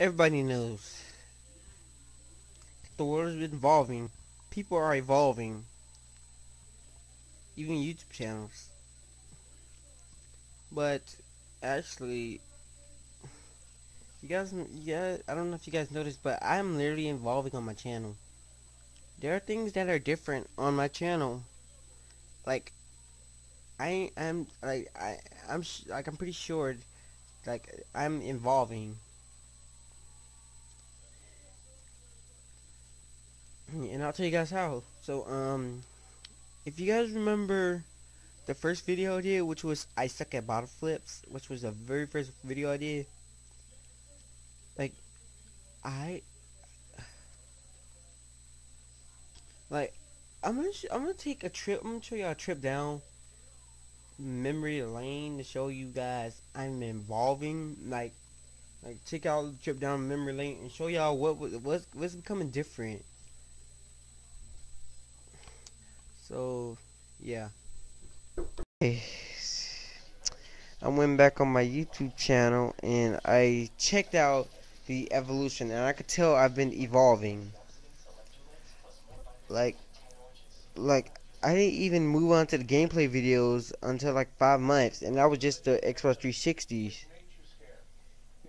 everybody knows the world is evolving. People are evolving. Even YouTube channels. But actually, you guys, yeah, I don't know if you guys noticed, but I'm literally evolving on my channel. There are things that are different on my channel. Like, I am like I I'm like I'm pretty sure, like I'm evolving. And I'll tell you guys how. So, um, if you guys remember the first video I did, which was I suck at bottle flips, which was the very first video I did, like, I, like, I'm gonna, I'm gonna take a trip, I'm gonna show y'all a trip down memory lane to show you guys I'm evolving, like, like, take out the trip down memory lane and show y'all what, what's, what's becoming different So, yeah. I went back on my YouTube channel and I checked out the evolution and I could tell I've been evolving. Like, like, I didn't even move on to the gameplay videos until like five months and that was just the Xbox 360s.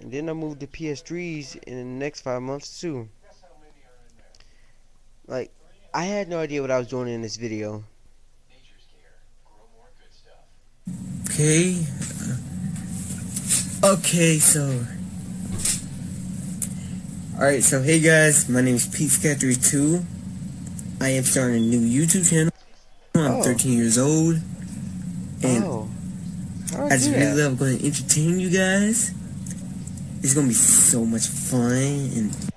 And then I moved to PS3s in the next five months too. Like, I had no idea what I was doing in this video. Okay. Okay, so. Alright, so hey guys, my name is Pete Scattery 2. I am starting a new YouTube channel. I'm oh. 13 years old. And oh. I just really love going to entertain you guys. It's going to be so much fun and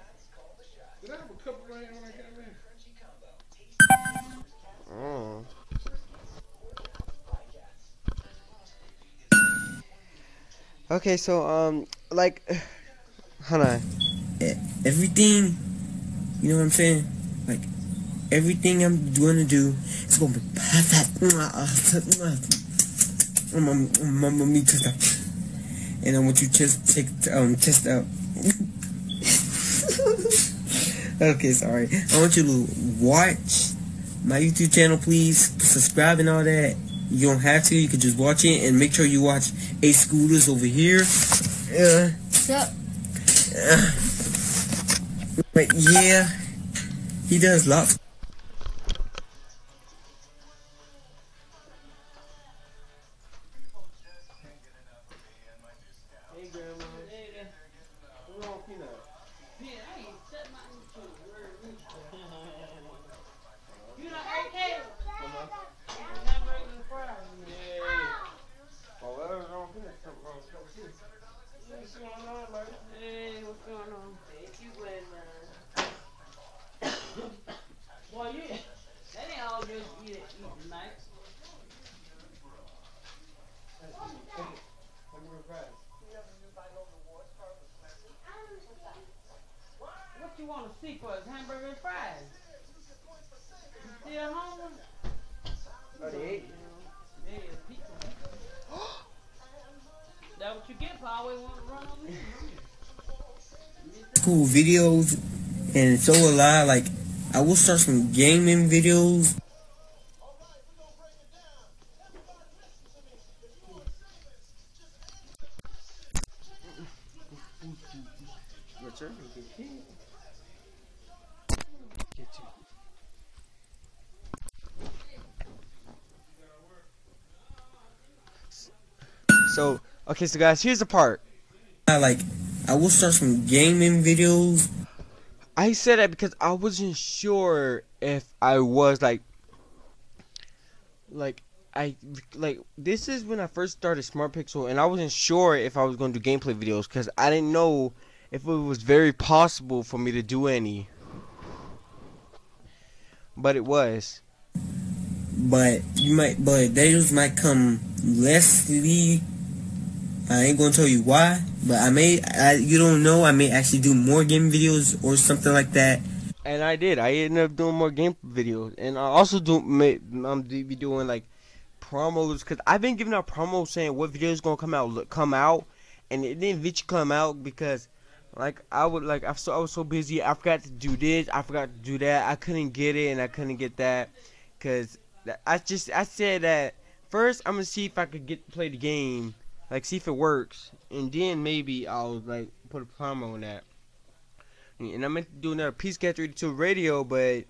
Okay, so um, like, hold on. Everything, you know what I'm saying? Like, everything I'm to do is to be perfect. And I want you to just take um test out. okay, sorry. I want you to watch my YouTube channel, please. Subscribe and all that. You don't have to. You can just watch it and make sure you watch A Scooters over here. Uh, yep. Uh, but yeah, he does lots Cool videos and so a lot like I will start some gaming videos So, okay, so guys, here's the part. I like, I will start some gaming videos. I said that because I wasn't sure if I was like, like, I, like, this is when I first started Smart Pixel, and I wasn't sure if I was going to do gameplay videos because I didn't know if it was very possible for me to do any. But it was. But you might, but videos might come lessly I ain't gonna tell you why, but I may, I, you don't know, I may actually do more game videos or something like that. And I did. I ended up doing more game videos, and I also do. May, I'm be doing like promos because I've been giving out promos saying what video is gonna come out, come out, and it didn't eventually come out because Like I would like I so I was so busy. I forgot to do this. I forgot to do that. I couldn't get it and I couldn't get that, cause I just I said that first I'm gonna see if I could get play the game, like see if it works, and then maybe I'll like put a promo on that. And I meant to do another Peace Catcher to radio, but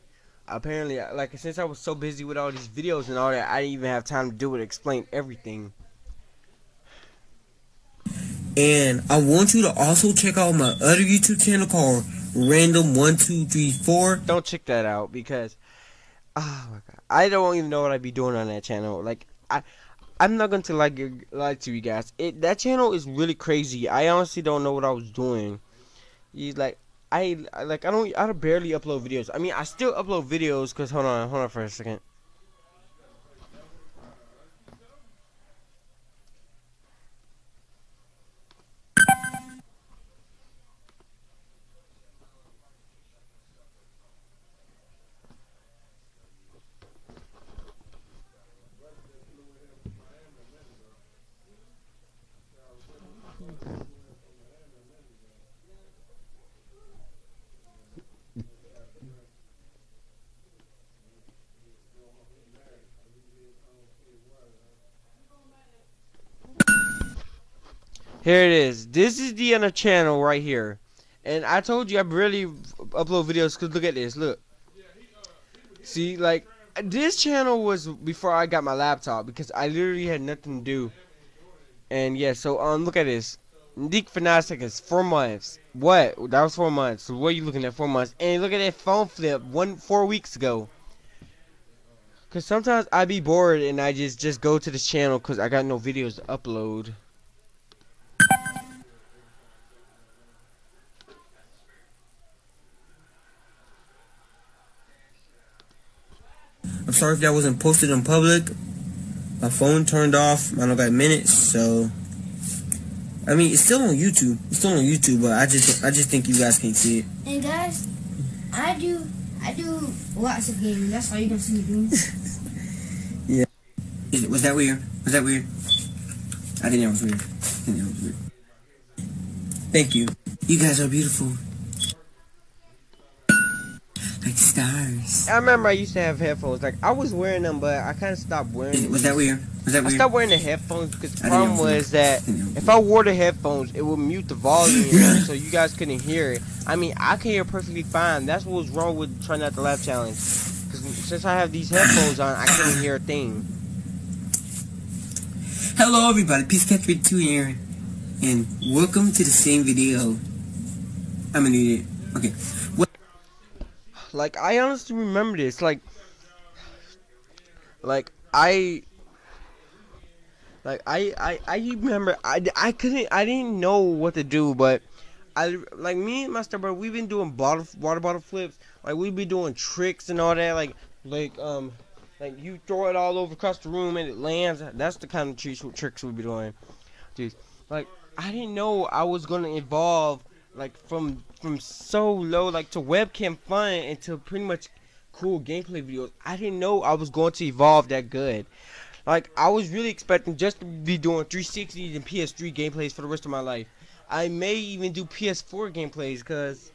apparently, like since I was so busy with all these videos and all that, I didn't even have time to do it, explain everything. And I want you to also check out my other YouTube channel called Random One Two Three Four. Don't check that out because, oh my god, I don't even know what I'd be doing on that channel. Like I, I'm not going to lie to you guys. It that channel is really crazy. I honestly don't know what I was doing. You like I like I don't I barely upload videos. I mean I still upload videos because hold on hold on for a second. Here it is. This is the other channel right here. And I told you I really upload videos because look at this. Look. See, like, this channel was before I got my laptop because I literally had nothing to do. And yeah, so um, look at this. Nick for nine seconds, four months. What? That was four months. So what are you looking at? Four months. And look at that phone flip one four weeks ago. Cause sometimes I be bored and I just just go to this channel cause I got no videos to upload. I'm sorry if that wasn't posted in public. My phone turned off. I don't got minutes, so I mean it's still on YouTube. It's still on YouTube, but I just I just think you guys can't see it. And guys, I do I do lots of gaming. That's all you gonna see me doing. yeah. It, was that weird? Was that weird? I think that was weird. I think that was weird. Thank you. You guys are beautiful stars. I remember I used to have headphones. Like I was wearing them, but I kind of stopped wearing. them. Was that weird? Was that weird? I stopped wearing the headphones because the problem was that if I wore the headphones, it would mute the volume, so you guys couldn't hear it. I mean, I can hear perfectly fine. That's what was wrong with trying out the laugh challenge. Because since I have these headphones on, I couldn't hear a thing. Hello, everybody. Peace Catcher 2 here, and welcome to the same video. I'm an idiot. Okay. Like I honestly remember this. Like, like I, like I, I, I remember. I, I couldn't. I didn't know what to do, but I like me and my stepbrother. We've been doing bottle water bottle flips. Like we've been doing tricks and all that. Like like um. Like you throw it all over across the room and it lands. That's the kind of tricks tricks we be doing. Dude, like I didn't know I was gonna evolve like from from so low like to webcam fun into pretty much cool gameplay videos. I didn't know I was going to evolve that good. Like I was really expecting just to be doing 360s and PS3 gameplays for the rest of my life. I may even do PS4 gameplays because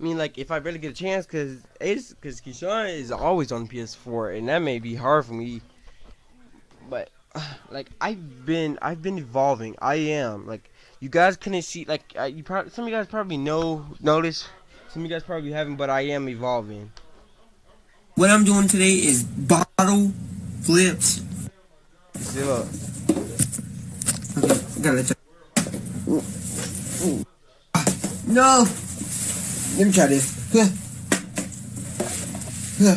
I mean like if I really get a chance because it's because Keyshawn is always on PS4 and that may be hard for me. But like I've been I've been evolving. I am like you guys couldn't see like uh, you probably some of you guys probably know notice some of you guys probably haven't but I am evolving. What I'm doing today is bottle flips. See look okay gotta let you no! Let me try this. Huh. Huh.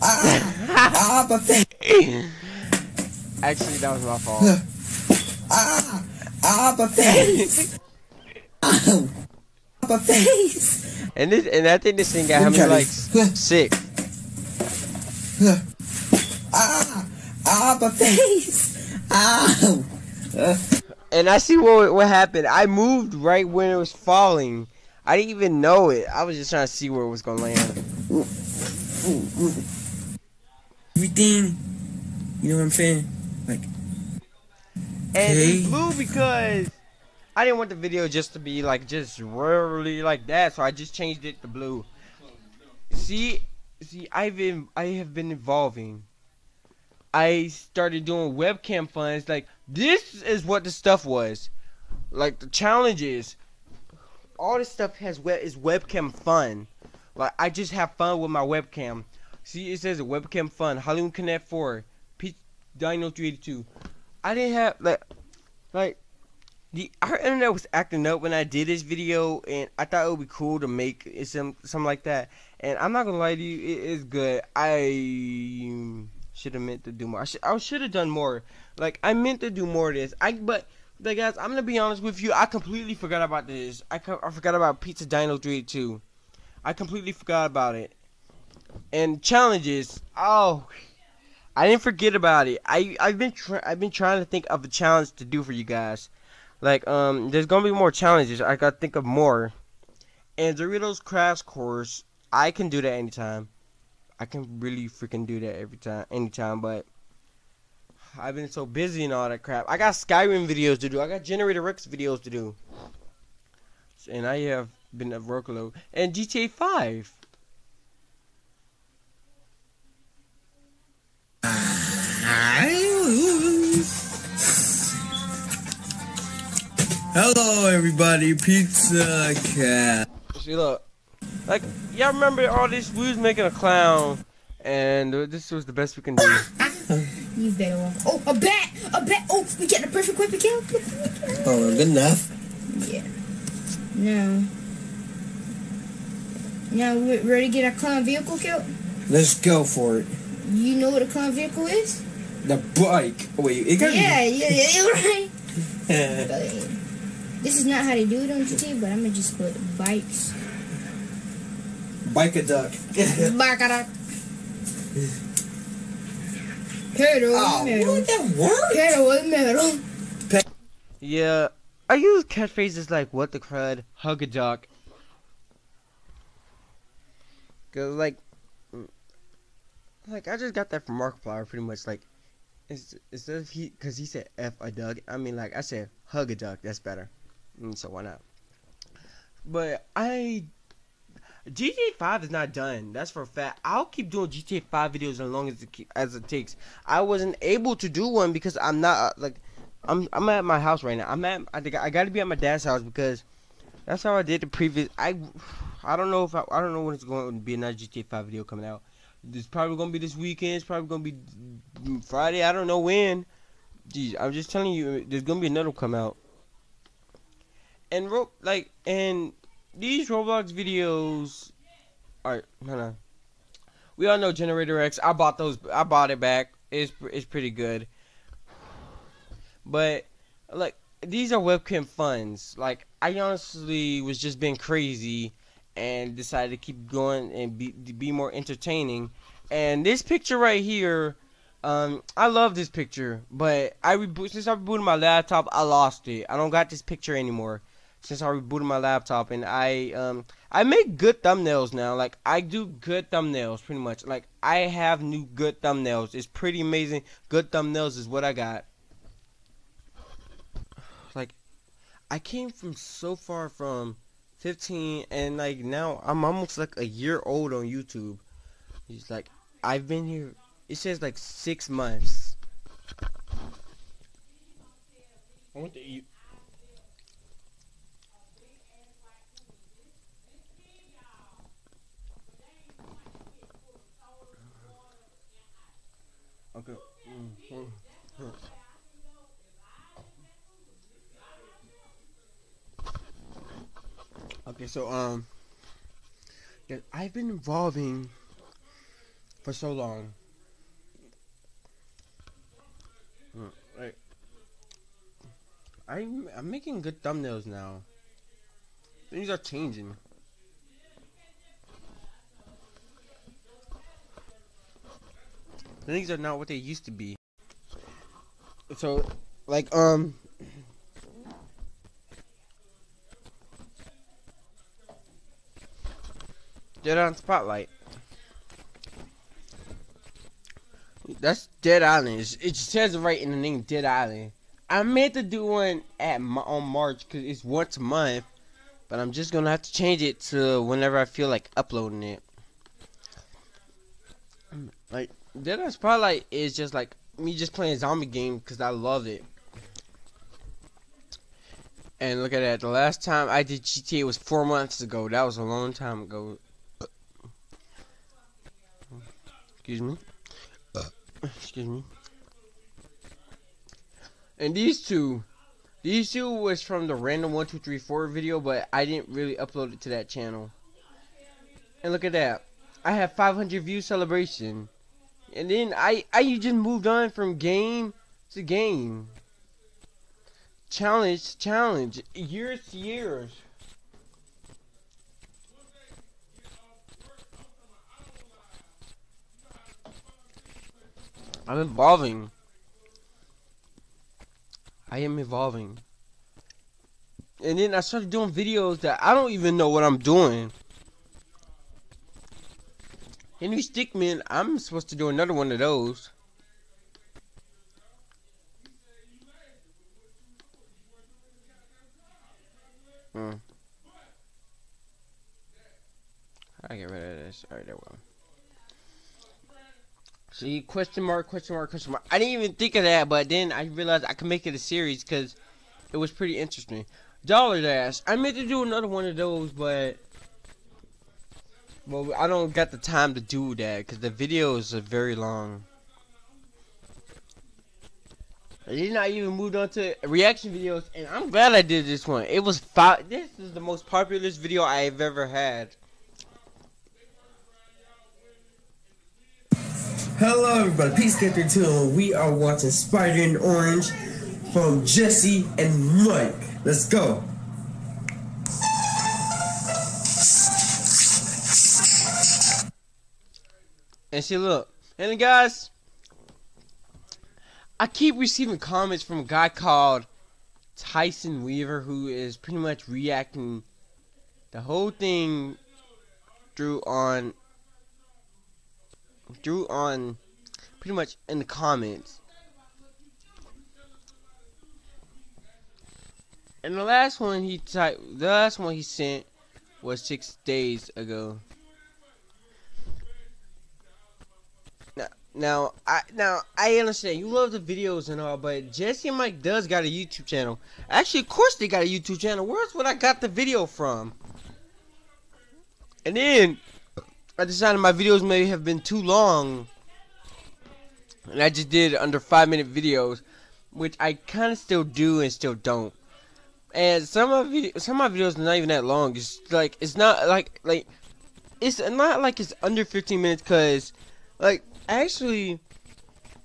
ah, ah, my face. Actually, that was my fault. ah, Ah, my face. my face. And this, and I think this thing got how many likes? Six. ah, ah, my face. Ow. and I see what what happened. I moved right when it was falling. I didn't even know it. I was just trying to see where it was gonna land. Everything, you know what I'm saying? Like and it's blue because I didn't want the video just to be like just really like that, so I just changed it to blue. See, see, I've been I have been evolving. I started doing webcam funs. Like this is what the stuff was. Like the challenges. All this stuff has web is webcam fun. Like I just have fun with my webcam. See, it says webcam fun. Halloween Connect 4. Pizza Dino 382. I didn't have like like the our internet was acting up when I did this video, and I thought it would be cool to make some something like that. And I'm not gonna lie to you, it is good. I should have meant to do more. I should I should have done more. Like I meant to do more of this. I but but guys, I'm gonna be honest with you. I completely forgot about this. I I forgot about Pizza Dino 382. I completely forgot about it. And challenges. Oh, I didn't forget about it. I I've been I've been trying to think of a challenge to do for you guys. Like um, there's gonna be more challenges. I gotta think of more. And Doritos Crash Course, I can do that anytime. I can really freaking do that every time, anytime. But I've been so busy and all that crap. I got Skyrim videos to do. I got Generator Rex videos to do. And I have been a workload. And GTA 5. Hello, everybody. Pizza Cat. See, look. Like, y'all remember all this? We was making a clown. And this was the best we can do. You better walk. Oh, a bat! A bat! Oh, we get a perfect weapon kill. Oh, good enough. Yeah. Now. Now we're ready to get our clown vehicle killed. Let's go for it. You know what a clown vehicle is? The bike. Oh, wait, it got Yeah, yeah, yeah, you're right. yeah. But, this is not how they do it on GTA, but I'm gonna just put bikes. Bike a duck. Back it up. Pedal oh, metal. what that work? Pedal metal. Yeah. I use catchphrases like, what the crud, hug a duck. Cause like, like I just got that from Markiplier pretty much. Like, it's- instead of he, cause he said f a duck. I mean like I said hug a duck. That's better. Mm, so why not? But I, GTA 5 is not done. That's for a fact. I'll keep doing GTA 5 videos as long as it ke- as it takes. I wasn't able to do one because I'm not uh, like I'm I'm at my house right now. I'm at I think I got to be at my dad's house because that's how I did the previous. I I don't know if I, I don't know when it's going to be another GTA 5 video coming out. It's probably gonna be this weekend. It's probably gonna be mm, Friday. I don't know when. Geez, I'm just telling you, there's gonna be another come out. And ro- like and these Roblox videos. Alright, hold on. We all know Generator Rex. I bought those. I bought it back. It's it's pretty good. But like these are webcam funds. Like I honestly was just being crazy and decided to keep going and be be more entertaining. And this picture right here, um, I love this picture, but I reboot since I rebooted my laptop, I lost it. I don't got this picture anymore since I rebooted my laptop, and I um I make good thumbnails now. Like I do good thumbnails, pretty much. Like I have new good thumbnails. It's pretty amazing. Good thumbnails is what I got. Like I came from so far from 15 and like now I'm almost like a year old on YouTube. He's like I've been here it says like 6 months. I want to eat Okay. Mm. Okay, so um, I've been evolving for so long. Like, I'm I'm making good thumbnails now. Things are changing. Things are not what they used to be. So, like, um, Dead Island Spotlight. That's Dead Island. It's- It says it right in the name, Dead Island. I meant to do one at on March because it's once a month, but I'm just gonna have to change it to whenever I feel like uploading it. Like Dead Spotlight is just like me just playing zombie game because I love it. And look at that. The last time I did GTA was four months ago. That was a long time ago. Excuse me. Excuse me. And these two, these two was from the random one two three four video, but I didn't really upload it to that channel. And look at that. I have 500 view celebration. And then I, I just moved on from game to game. Challenge to challenge. Years to years. I'm evolving. I am evolving. And then I started doing videos that I don't even know what I'm doing. Henry Stickmin, I'm supposed to do another one of those. Hmm. I get rid of this. Alright, there we go. See, question mark, question mark, question mark. I didn't even think of that, but then I realized I could make it a series because it was pretty interesting. Dollar Dash. I meant to do another one of those, but well, I don't got the time to do that because the videos are very long. I did not even move on to reaction videos, and I'm glad I did this one. It was five. This is the most popular video I've ever had. Hello, everybody. Peace, Captain Till. We are watching Spider in Orange from Jesse and Mike. Let's go. And see, look, and guys, I keep receiving comments from a guy called Tyson Weaver who is pretty much reacting the whole thing through on through on pretty much in the comments. And the last one he typed, the last one he sent was six days ago. Now, I now I understand you love the videos and all, but Jesse and Mike does got a YouTube channel. Actually, of course they got a YouTube channel. Where's what I got the video from? And then I decided my videos may have been too long, and I just did under five minute videos, which I kind of still do and still don't. And some of video, some of my videos are not even that long. It's like it's not like like it's not like it's under 15 minutes, cause like actually,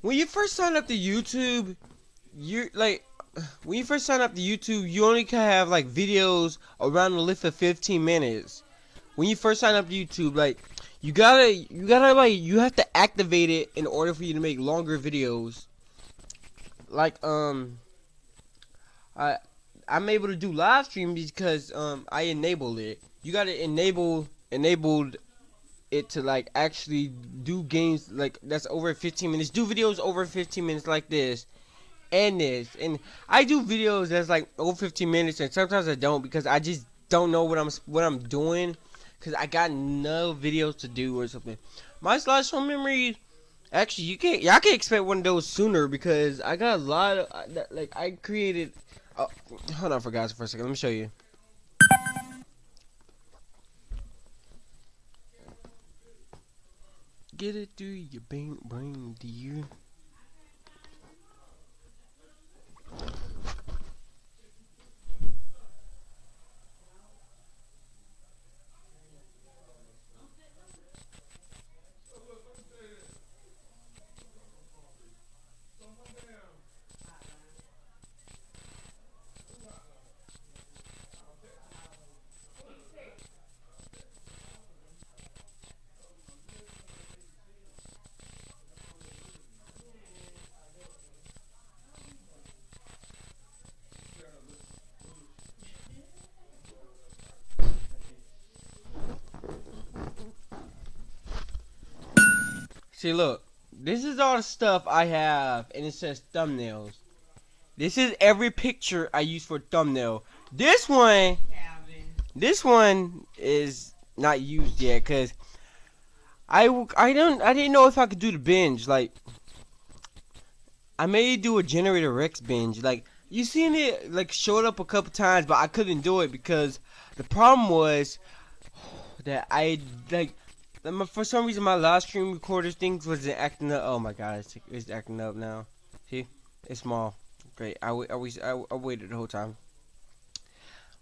when you first sign up to YouTube, you're like when you first sign up to YouTube, you only can have like videos around the length of 15 minutes. When you first sign up to YouTube, like you gotta you gotta like you have to activate it in order for you to make longer videos. Like um, I I'm able to do live streams because um I enabled it. You gotta enable enabled it to like actually do games like that's over 15 minutes. Do videos over 15 minutes like this and this. And i do videos that's like over 15 minutes and sometimes i don't because i just don't know what i'm what i'm doing because i got no videos to do or something. My slideshow memory actually you can't y'all can expect one of those sooner because i got a lot of like i created oh, hold on for guys for a second. Let me show you Get it through your brain, brain, dear. See, look. This is all the stuff I have, and it says thumbnails. This is every picture I use for thumbnail. This one, this one is not used yet because I I don't I didn't know if I could do the binge like I may do a generator Rex binge like you seen it like showed up a couple times but I couldn't do it because the problem was that I like for some reason my live stream recorder things wasn't acting up. Oh my god, it's, it's acting up now. See, it's small. Great. I, I, I, I waited the whole time.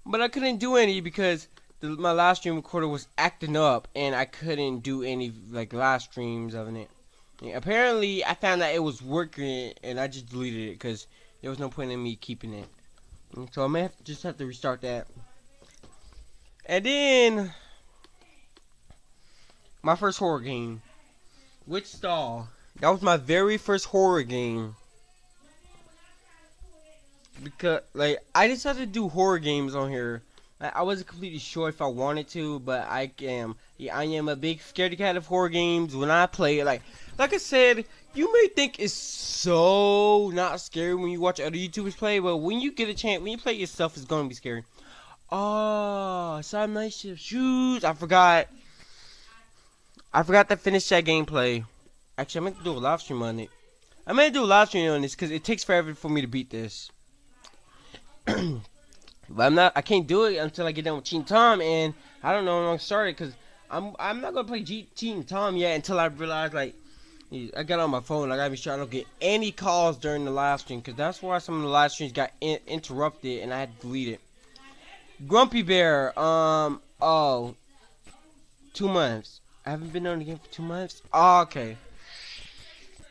But I couldn't do any because the, my live stream recorder was acting up and I couldn't do any like live streams of it. Apparently, I found that it was working and I just deleted it because there was no point in me keeping it. So I may have to just have to restart that. And then my first horror game, Witch Doll. That was my very first horror game because like I decided to do horror games on here. I, wasn't completely sure if I wanted to, but I am. Yeah, I am a big scaredy cat of horror games. When I play, like like I said, you may think it's so not scary when you watch other YouTubers play, but when you get a chance, when you play yourself, it's gonna be scary. Ah, oh, some nice shoes. I forgot. I forgot to finish that gameplay. Actually, I'm going to do a live stream on it. I'm going to do a live stream on this because it takes forever for me to beat this. but I'm not. I can't do it until I get done with Cheating Tom, and I don't know when I'm started because I'm I'm not gonna play G- Cheating Tom yet until I realize like I got on my phone. I gotta be sure I don't get any calls during the live stream because that's why some of the live streams got in- interrupted and I had to delete it. Grumpy Bear. Um. Oh. Two months. I haven't been on the game for two months. Oh, okay.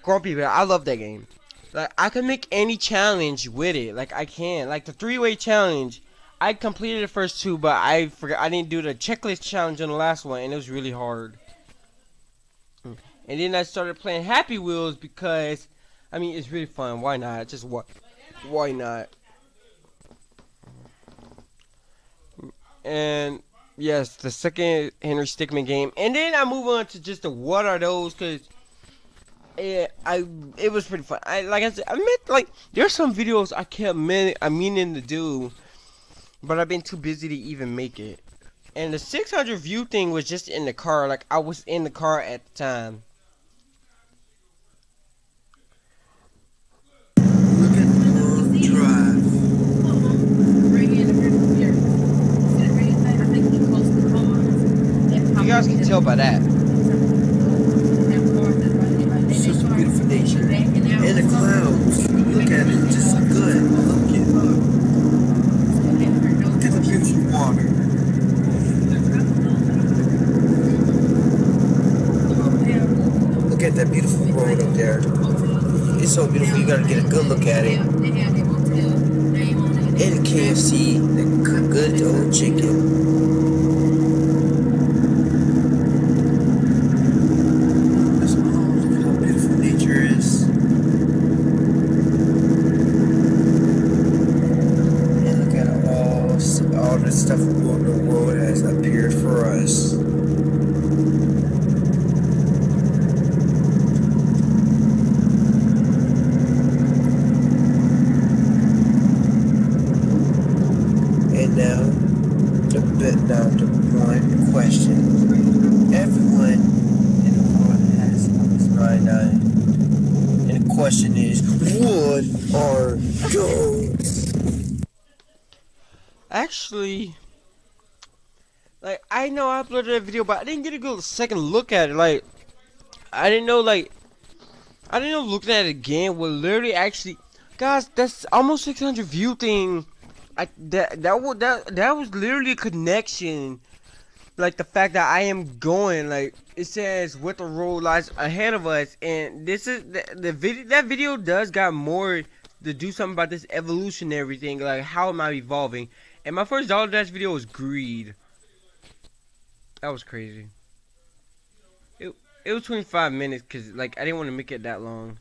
Grumpy Bear. I love that game. Like I can make any challenge with it. Like I can. Like the three-way challenge, I completed the first two, but I forgot I didn't do the checklist challenge on the last one, and it was really hard. And then I started playing Happy Wheels because, I mean, it's really fun. Why not? Just what? Why not? And yes, the second Henry Stickmin game, and then I move on to just the what are those because it, I it was pretty fun. I like I said, I meant like there's some videos I kept mean, I meaning to do, but I've been too busy to even make it. And the 600 view thing was just in the car, like I was in the car at the time. Drive. Tell by that. in the clouds. Look at it, just good. Look at Look at the beautiful water. Look at that beautiful road up there. It's so beautiful, you gotta get a good look at it. And the KFC, the good old chicken. stuff in the world has appeared for us. And now, the bit now the one question. Everyone in the world has this mind And the question is, what are those? Actually, like I know I uploaded a video, but I didn't get a good second look at it. Like I didn't know, like I didn't know looking at it again would literally actually, guys, that's almost 600 view thing. I that that was that that was literally a connection. Like the fact that I am going, like it says what the road lies ahead of us, and this is the, the video. That video does got more to do something about this evolutionary thing. Like how am I evolving? And my first Dollar Dash video was greed. That was crazy. It it was 25 minutes because like I didn't want to make it that long.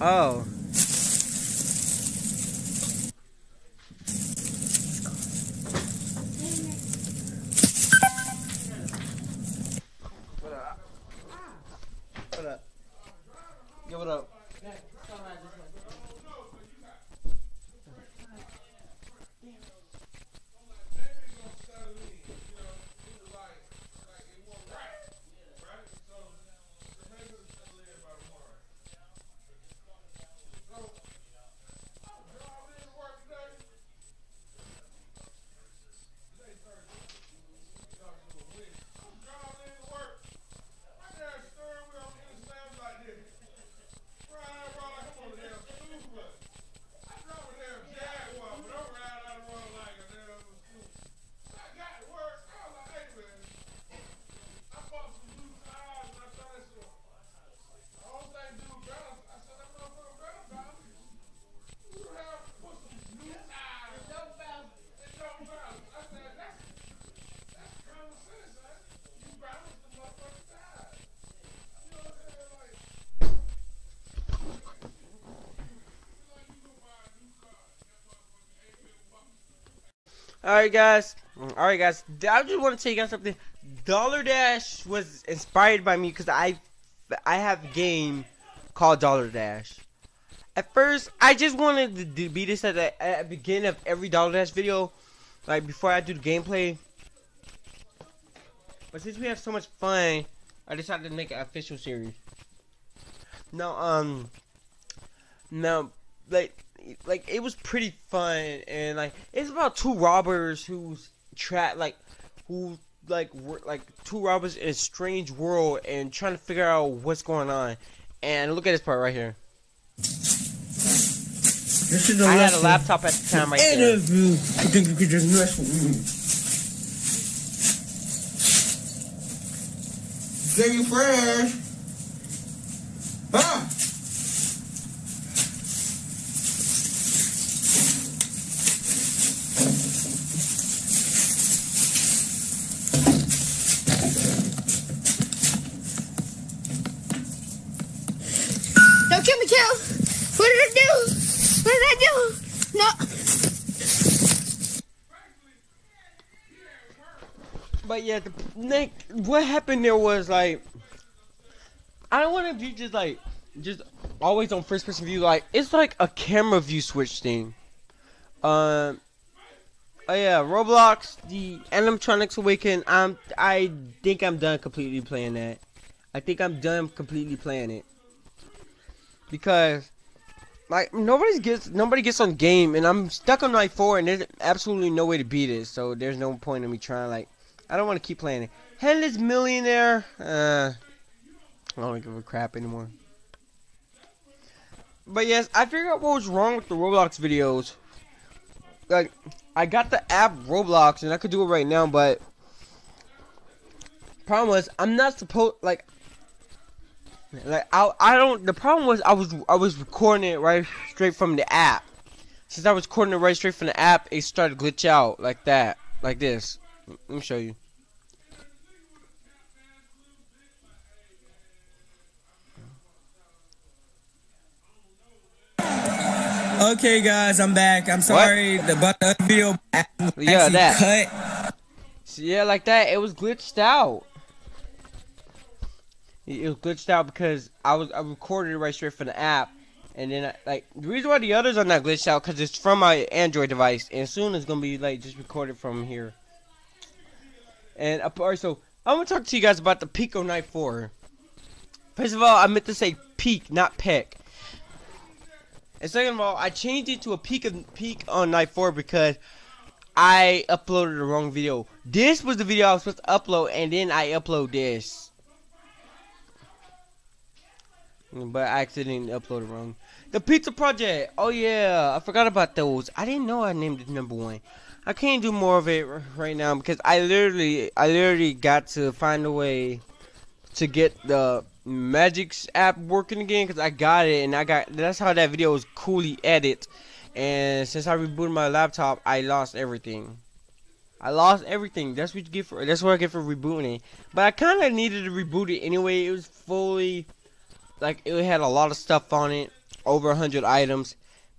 Oh. Give it up. Alright guys. Alright guys. I just want to tell you guys something. Dollar Dash was inspired by me because I I have a game called Dollar Dash. At first, I just wanted to be this at the, at the beginning of every Dollar Dash video. Like before I do the gameplay. But since we have so much fun, I decided to make an official series. Now, um, now, like, like it was pretty fun, and like it's about two robbers who's trapped like, who like were like two robbers in a strange world and trying to figure out what's going on. And look at this part right here. This is I had a laptop at the time right there. interview. You think you could just mess with me? Say you fresh. Ah! Don't kill me, kill. What did I do? What did I do? No. But yeah, the Nick, what happened there was like, I don't want to be just like, just always on first person view. Like it's like a camera view switch thing. Um. Oh yeah, Roblox, the animatronics awaken. I'm, I think I'm done completely playing that. I think I'm done completely playing it because like nobody gets nobody gets on game and I'm stuck on night four and there's absolutely no way to beat it so there's no point in me trying like I don't want to keep playing it. Headless Millionaire, uh, I don't give a crap anymore. But yes, I figured out what was wrong with the Roblox videos. Like, I got the app Roblox and I could do it right now, but problem was I'm not supposed like like I I don't the problem was I was I was recording it right straight from the app. Since I was recording it right straight from the app, it started glitch out like that. Like this. Let me show you. Okay, guys, I'm back. I'm sorry. The but the video Yeah, that. cut. So, yeah, like that. It was glitched out. It it was glitched out because I was I recorded it right straight from the app, and then I, like the reason why the others are not glitched out because it's from my Android device, and soon it's gonna be like just recorded from here. And uh, alright, so I'm gonna talk to you guys about the Pico Night Four. First of all, I meant to say peak, not peck. And second of all, I changed it to a peak of peak on night four because I uploaded the wrong video. This was the video I was supposed to upload, and then I upload this. But I accidentally uploaded wrong. The Pizza Project. Oh yeah, I forgot about those. I didn't know I named it number one. I can't do more of it right now because I literally, I literally got to find a way to get the Magic's app working again because I got it and I got that's how that video was coolly edited. And since I rebooted my laptop, I lost everything. I lost everything. That's what you get for. That's what I get for rebooting. But I kind of needed to reboot it anyway. It was fully, like it had a lot of stuff on it, over hundred items,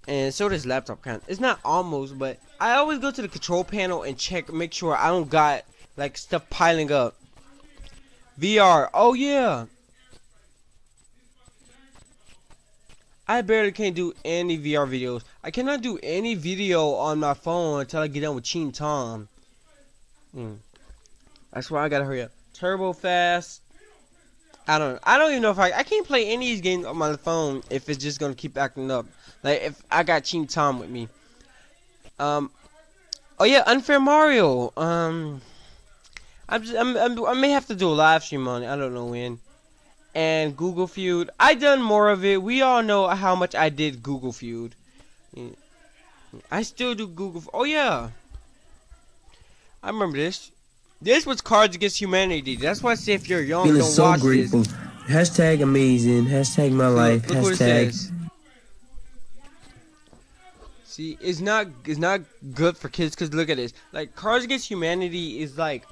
and so does laptop kind. It's not almost, but I always go to the control panel and check, make sure I don't got like stuff piling up. VR. Oh yeah. I barely can't do any VR videos. I cannot do any video on my phone until I get done with Cheating Tom. Hmm. That's why I gotta hurry up. Turbo fast. I don't. I don't even know if I. I can't play any of these games on my phone if it's just gonna keep acting up. Like if I got Team Tom with me. Um. Oh yeah, unfair Mario. Um. I'm, just, I'm, I'm I may have to do a live stream on it. I don't know when. And Google Feud. I done more of it. We all know how much I did Google Feud. I still do Google. Oh yeah. I remember this. This was Cards Against Humanity. That's why I say if you're young, Feeling don't so watch grateful. this. Hashtag amazing. Hashtag my life. Look what it Hashtag. See, it's not it's not good for kids because look at this. Like Cards Against Humanity is like,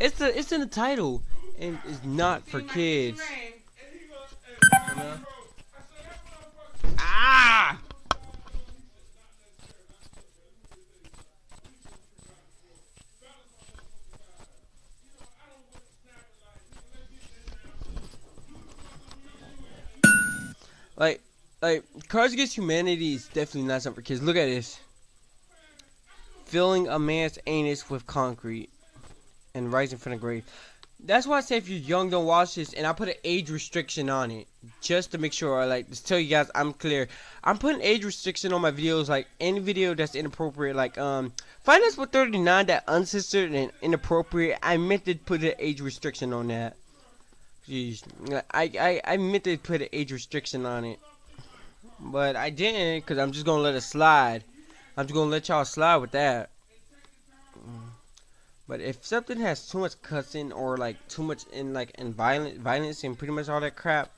it's the it's in the title and it's not for kids. You know? Ah! Like like Cards Against Humanity is definitely not something for kids. Look at this. Filling a man's anus with concrete and rising from the grave. That's why I say if you're young, don't watch this. And I put an age restriction on it just to make sure. I like, to tell you guys, I'm clear. I'm putting age restriction on my videos. Like any video that's inappropriate, like um, Finance with 39 that uncensored and inappropriate. I meant to put an age restriction on that. Jeez, I I I meant to put an age restriction on it, but I didn't because I'm just gonna let it slide. I'm just gonna let y'all slide with that. But if something has too much cussing or like too much in like in violent violence and pretty much all that crap,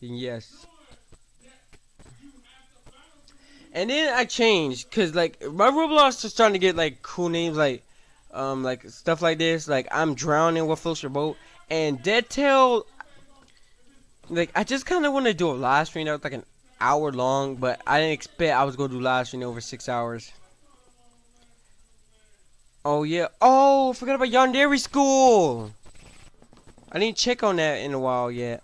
then yes. And then I changed cause like my Roblox is starting to get like cool names like um like stuff like this like I'm drowning what floats your boat and Dead Tail like I just kind of want to do a live stream that was like an hour long but I didn't expect I was gonna do live stream over six hours. Oh yeah. Oh, forgot about Yandere School. I didn't check on that in a while yet.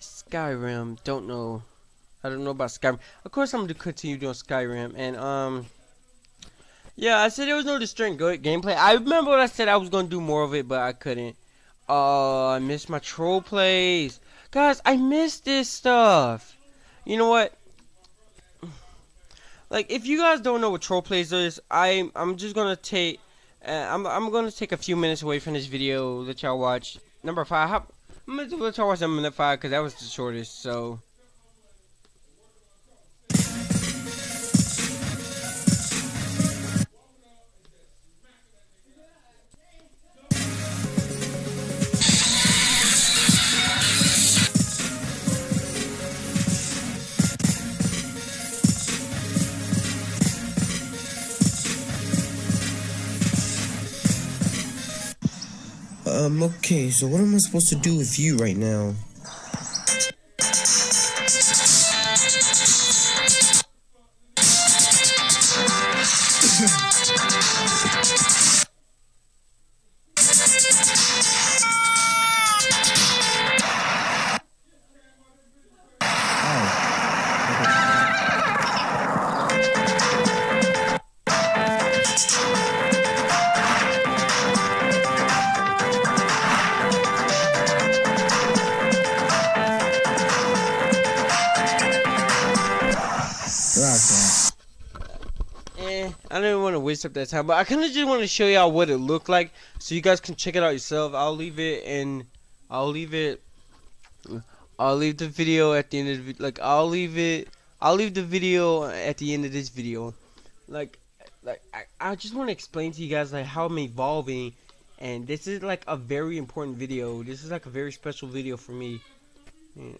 Skyrim, don't know. I don't know about Skyrim. Of course, I'm gonna continue doing Skyrim, and um, yeah, I said there was no good gameplay. I remember what I said I was gonna do more of it, but I couldn't. Oh, I missed my troll plays, guys. I missed this stuff. You know what? Like, if you guys don't know what troll plays is, I I'm just gonna take uh, I'm I'm gonna take a few minutes away from this video. Let y'all watch number five. How, I'm gonna let y'all watch number five because that was the shortest. So. Um, okay, so what am I supposed to do with you right now? Waste up that time, but I kind of just want to show y'all what it looked like, so you guys can check it out yourself. I'll leave it and I'll leave it. I'll leave the video at the end of the like. I'll leave it. I'll leave the video at the end of this video. Like, like I, I just want to explain to you guys like how I'm evolving, and this is like a very important video. This is like a very special video for me. Yeah.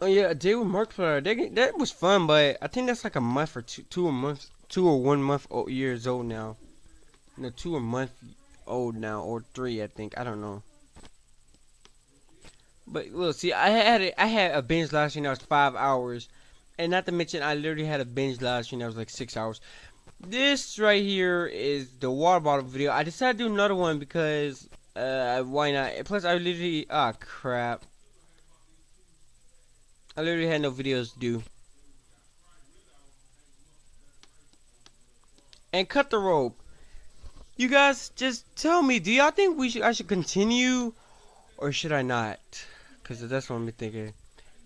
Oh yeah, a day with Markiplier. That that was fun, but I think that's like a month or two, two a month, two or one month old, years old now. No, two a month old now, or three, I think. I don't know. But look, see, I had a, I had a binge last year that was five hours, and not to mention I literally had a binge last year that was like six hours. This right here is the water bottle video. I decided to do another one because uh, why not? Plus, I literally ah crap. I literally had no videos to do. And cut the rope. You guys just tell me, do y'all think we should I should continue or should I not? Cause that's what I'm thinking.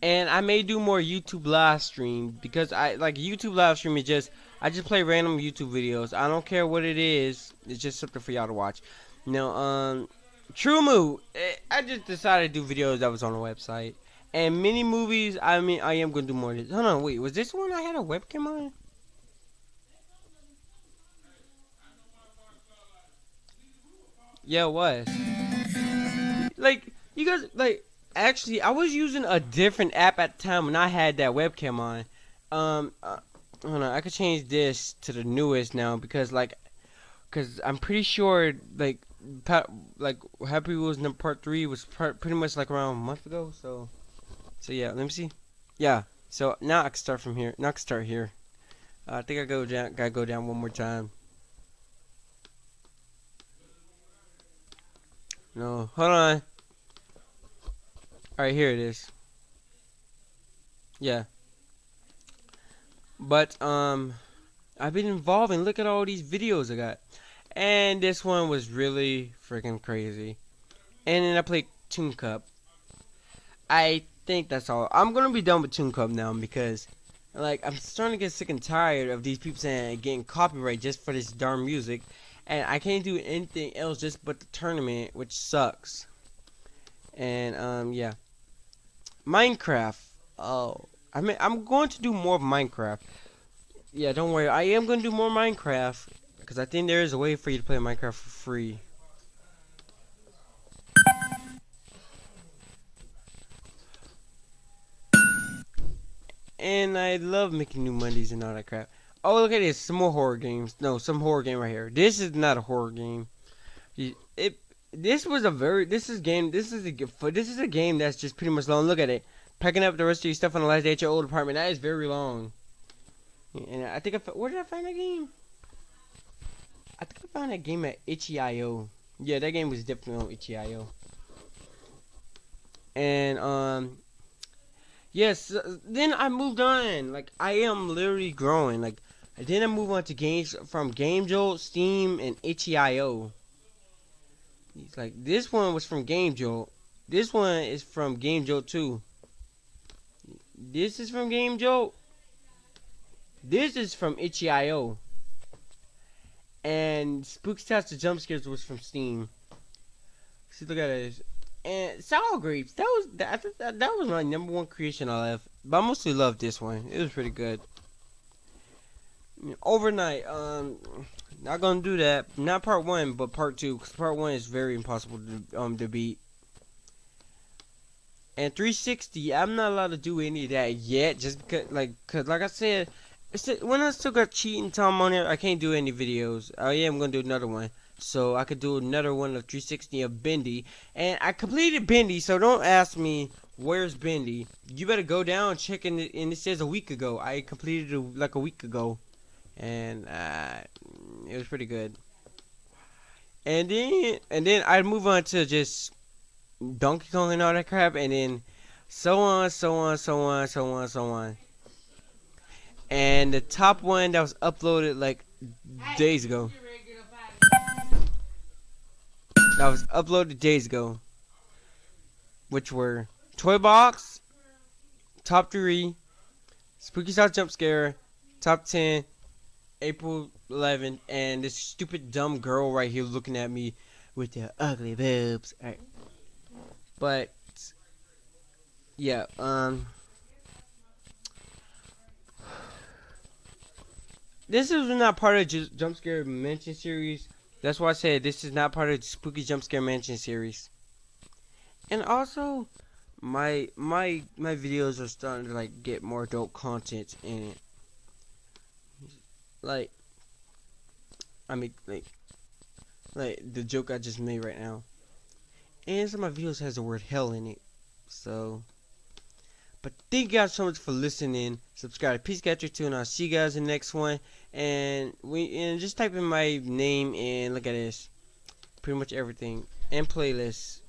And I may do more YouTube live stream because I like YouTube live stream is just I just play random YouTube videos. I don't care what it is. It's just something for y'all to watch. Know, um True Move. Eh, I just decided to do videos that was on the website. And mini movies, I mean, I am going to do more of this. Hold on, wait, was this one I had a webcam on? Yeah, it was. Like, you guys, like, actually, I was using a different app at the time when I had that webcam on. Um, uh, hold on, I could change this to the newest now because, like, because I'm pretty sure, like, like Happy Wheels number part three was pretty much like around a month ago. So, so yeah, let me see. Yeah, so now I can start from here. Now I can start here. Uh, I think I go down. Gotta go down one more time. No, hold on. All right, here it is. Yeah. But um, I've been involving. Look at all these videos I got. And this one was really freaking crazy. And then I played Toon Cup. I think that's all. I'm gonna be done with Toon Cup now because, like, I'm starting to get sick and tired of these people saying getting copyright just for this darn music, and I can't do anything else just but the tournament, which sucks. And um, yeah, Minecraft. Oh, I mean, I'm going to do more of Minecraft. Yeah, don't worry. I am going to do more Minecraft because I think there is a way for you to play Minecraft for free. And I love making new Mondays and all that crap. Oh, look at this. Some more horror games. No, some horror game right here. This is not a horror game. It. This was a very. This is game. This is a. This is a game that's just pretty much long. Look at it. Packing up the rest of your stuff on the last day at your old apartment. That is very long. And I think I. Where did I find that game? I think I found that game at itch.io. Yeah, that game was definitely on itch.io. And um, yes. Uh, then I moved on. Like I am literally growing. Like I I move on to games from Game Jolt, Steam, and itch.io. He's like this one was from Game Jolt. This one is from Game Jolt too. This is from Game Jolt. This is from itch.io. And Spooktastic Jump Scares was from Steam. See, look at this. And Sour Grapes, that was that, that, that was my number one creation I left. But I mostly loved this one. It was pretty good. Overnight, um, not gonna do that. Not part one, but part two, because part one is very impossible to um to beat. And 360, I'm not allowed to do any of that yet, just because, like, cause like I said, when I still got Cheating Tom on it, I can't do any videos. Oh yeah, I am gonna do another one. So I could do another one of 360 of Bendy. And I completed Bendy, so don't ask me where's Bendy. You better go down check in and it says a week ago. I completed it like a week ago. And uh, it was pretty good. And then and then I'd move on to just Donkey Kong and all that crap and then so on, so on, so on, so on, so on and the top one that was uploaded like days ago. That was uploaded days ago, which were Toy Box, Top 3, Spooky South Jump Scare, Top 10, April 11th, and this stupid dumb girl right here looking at me with their ugly boobs. Alright. But, yeah, um... This is not part of Jump Scare Mansion series. That's why I said this is not part of the Spooky Jump Scare Mansion series. And also, my my my videos are starting to like get more adult content in it. Like, I mean, like, like the joke I just made right now. And some of my videos has the word hell in it. So, but thank you guys so much for listening. Subscribe to Pizzacat 382 and I'll see you guys in the next one. And we and just type in my name and look at this. Pretty much everything. And playlists.